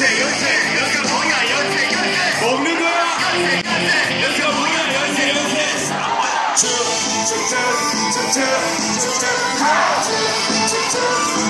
연세 연세 연세가 뭐야 연세 연세 먹는 거야 연세 연세가 뭐야 연세 연세 쭉쭉쭉쭉쭉쭉 하나 쭉쭉쭉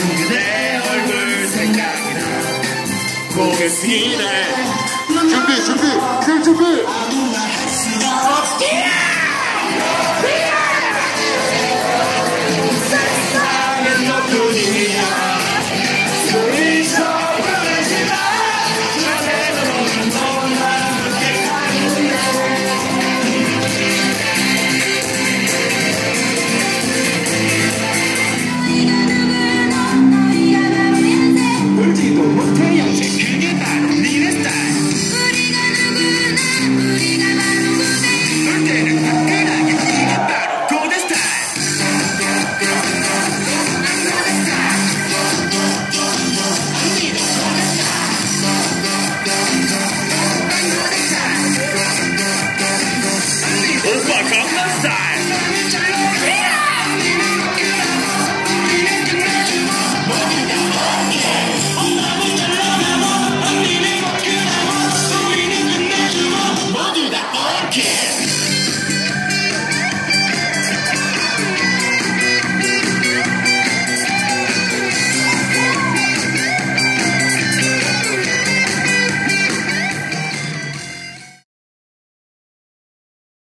그대 얼굴 생각이 나 고개 숙이네